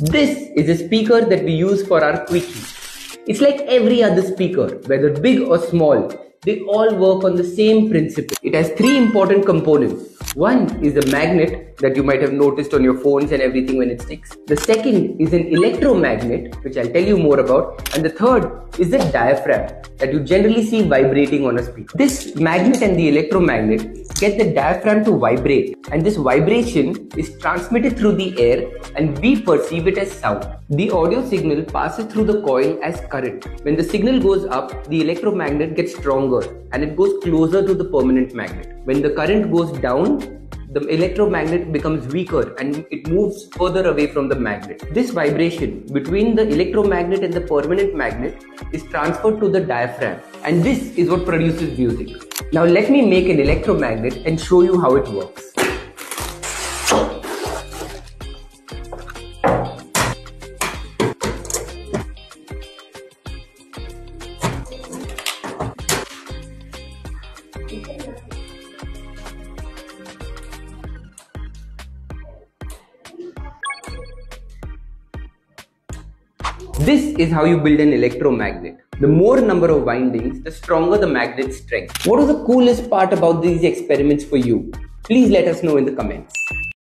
This is a speaker that we use for our quickie. It's like every other speaker, whether big or small, they all work on the same principle. It has three important components. One is a magnet that you might have noticed on your phones and everything when it sticks. The second is an electromagnet, which I'll tell you more about. And the third is the diaphragm that you generally see vibrating on a speaker. This magnet and the electromagnet get the diaphragm to vibrate and this vibration is transmitted through the air and we perceive it as sound. The audio signal passes through the coil as current. When the signal goes up, the electromagnet gets stronger and it goes closer to the permanent magnet. When the current goes down, the electromagnet becomes weaker and it moves further away from the magnet. This vibration between the electromagnet and the permanent magnet is transferred to the diaphragm and this is what produces music. Now let me make an electromagnet and show you how it works. This is how you build an electromagnet. The more number of windings, the stronger the magnet strength. What was the coolest part about these experiments for you? Please let us know in the comments.